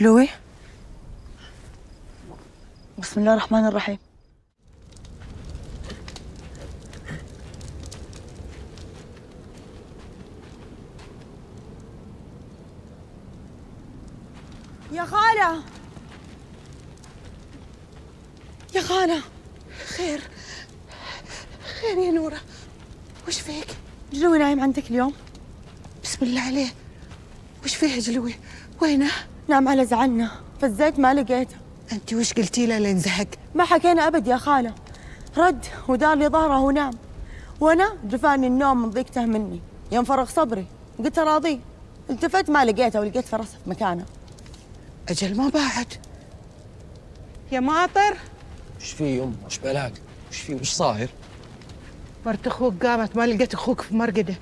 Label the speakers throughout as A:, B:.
A: جلوي بسم الله الرحمن الرحيم. يا خالة يا خالة خير. خير يا نورة. وش فيك؟ جلوي نايم عندك اليوم؟ بسم الله عليه وش فيه جلوي؟ وينه؟ نام على زعلنا. فزيت ما لقيته.
B: أنت وش قلتي له لين زهق؟
A: ما حكينا أبد يا خالة. رد ودار لي ظهره ونام وأنا جفاني النوم من ضيقته مني. يوم فرغ صبري. قلت راضيه التفت ما لقيته ولقيت فرسه في مكانه.
B: أجل ما بعد يا ماطر.
C: وش في يم وش بلاك؟ وش في؟ وش صاير؟
B: مرت أخوك قامت ما لقيت أخوك في مرقدة.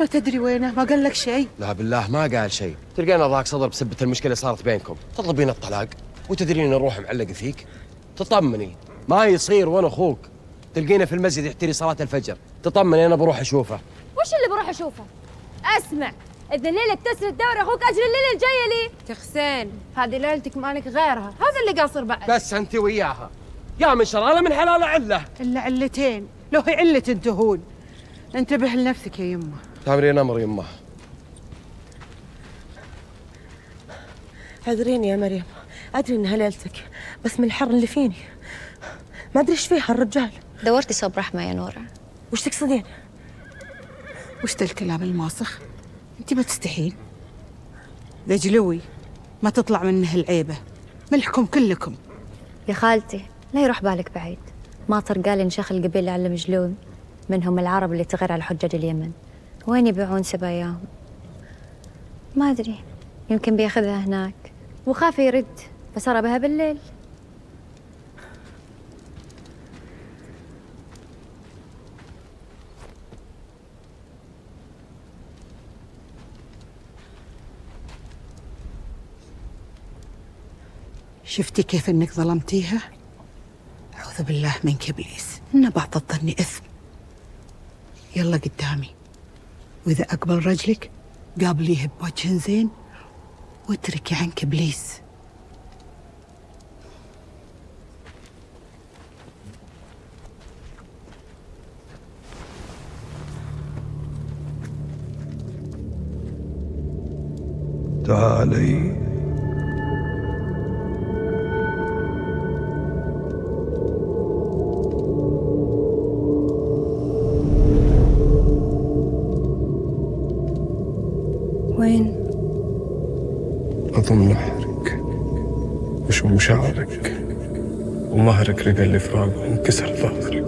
B: ما تدري وينه ما قال لك شيء؟
C: لا بالله ما قال شيء. تلقينا ضاق صدر بسبة المشكلة اللي صارت بينكم. تطلبين الطلاق وتدرين إن الروح معلقة فيك. تطمني ما يصير وأنا أخوك. تلقينا في المسجد يحتري صلاة الفجر. تطمني أنا بروح أشوفه.
D: وش اللي بروح أشوفه؟ أسمع إذا ليلة تسري الدورة أخوك أجل الليلة الجاية لي. تخسين هذه ليلتك مالك غيرها. هذا اللي قاصر بعد.
C: بس أنت وياها. يا من شراله من حلال علة.
B: إلا علتين. لو هي علة تهون انتبه لنفسك يا يمه.
C: تامرين أمر يمه
A: اعذريني يا مريم. أدري إنها ليلتك بس من الحر اللي فيني. ما أدري إيش فيه هالرجال
E: دورتي صوب رحمة يا نورة.
A: وش تقصدين؟
B: وش ذا الكلام الماسخ؟ انت ما تستحين. ذا جلوي ما تطلع منه العيبه ملحكم كلكم.
E: يا خالتي لا يروح بالك بعيد. ماطر قال إن شيخ القبيل اللي علم جلون منهم العرب اللي تغير على حجاج اليمن. وين يبيعون سباياهم ما أدري يمكن بيأخذها هناك. وخاف يرد فسرى بها بالليل.
B: شفتي كيف إنك ظلمتيها؟ أعوذ بالله منك إبليس. إن بعض الظن إثم. يلا قدامي. وإذا أقبل رجلك قابليه بوجه زين واتركي عنك إبليس.
F: تعالي.
E: وين؟
F: أضم نحرك وشو مشاعرك؟ ومهرك رقى الفراق وانكسر ظهرك.